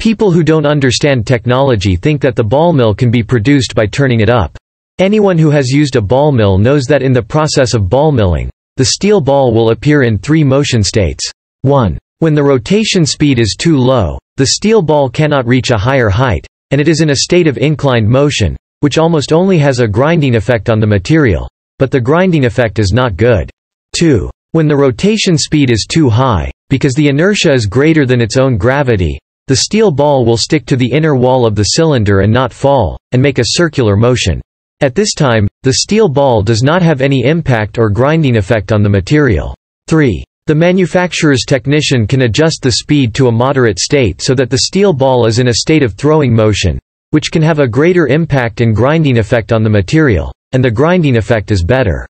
People who don't understand technology think that the ball mill can be produced by turning it up. Anyone who has used a ball mill knows that in the process of ball milling, the steel ball will appear in three motion states. 1. When the rotation speed is too low, the steel ball cannot reach a higher height, and it is in a state of inclined motion, which almost only has a grinding effect on the material. But the grinding effect is not good. 2. When the rotation speed is too high, because the inertia is greater than its own gravity, the steel ball will stick to the inner wall of the cylinder and not fall, and make a circular motion. At this time, the steel ball does not have any impact or grinding effect on the material. 3. The manufacturer's technician can adjust the speed to a moderate state so that the steel ball is in a state of throwing motion, which can have a greater impact and grinding effect on the material, and the grinding effect is better.